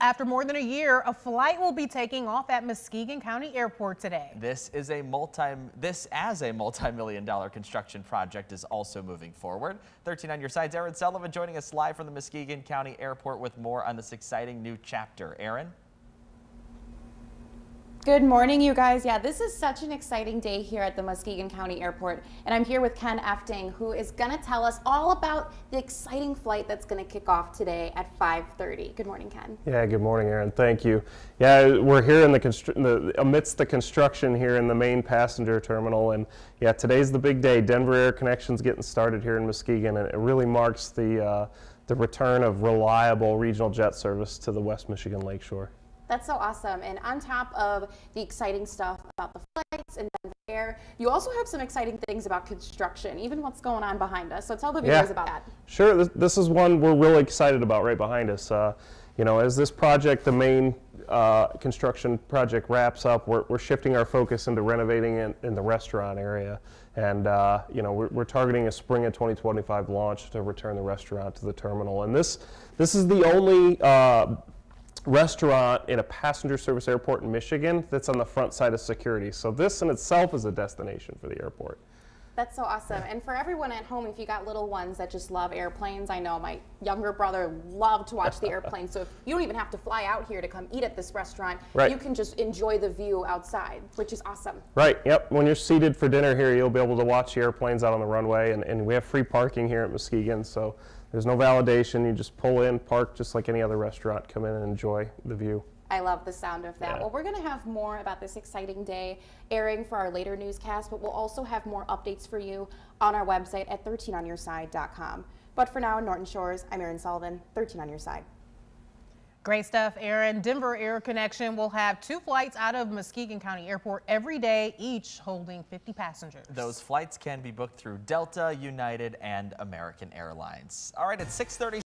After more than a year, a flight will be taking off at Muskegon County Airport today. This is a multi this as a multi-million dollar construction project is also moving forward. 13 on your sides, Aaron Sullivan joining us live from the Muskegon County Airport with more on this exciting new chapter. Aaron? Good morning, you guys. Yeah, this is such an exciting day here at the Muskegon County Airport. And I'm here with Ken Efting, who is going to tell us all about the exciting flight that's going to kick off today at 5.30. Good morning, Ken. Yeah, good morning, Aaron. Thank you. Yeah, we're here in the, the, amidst the construction here in the main passenger terminal. And yeah, today's the big day. Denver Air Connection's getting started here in Muskegon. And it really marks the, uh, the return of reliable regional jet service to the West Michigan Lakeshore. That's so awesome. And on top of the exciting stuff about the flights and Air, you also have some exciting things about construction, even what's going on behind us. So tell the viewers yeah. about that. Sure. This, this, is one we're really excited about right behind us. Uh, you know, as this project, the main uh, construction project wraps up, we're, we're, shifting our focus into renovating in, in the restaurant area. And, uh, you know, we're, we're, targeting a spring of 2025 launch to return the restaurant to the terminal. And this, this is the only uh, restaurant in a passenger service airport in Michigan that's on the front side of security. So this in itself is a destination for the airport. That's so awesome. And for everyone at home, if you got little ones that just love airplanes, I know my younger brother loved to watch the airplane. So if you don't even have to fly out here to come eat at this restaurant, right. you can just enjoy the view outside, which is awesome. Right. Yep. When you're seated for dinner here, you'll be able to watch the airplanes out on the runway, and, and we have free parking here at Muskegon. So there's no validation. You just pull in, park just like any other restaurant, come in and enjoy the view. I love the sound of that. Yeah. Well, we're going to have more about this exciting day airing for our later newscast, but we'll also have more updates for you on our website at 13onyourside.com. But for now, in Norton Shores, I'm Erin Sullivan, 13 on your side. Great stuff, Aaron. Denver Air Connection will have two flights out of Muskegon County Airport every day, each holding 50 passengers. Those flights can be booked through Delta, United, and American Airlines. All right, at 6.30.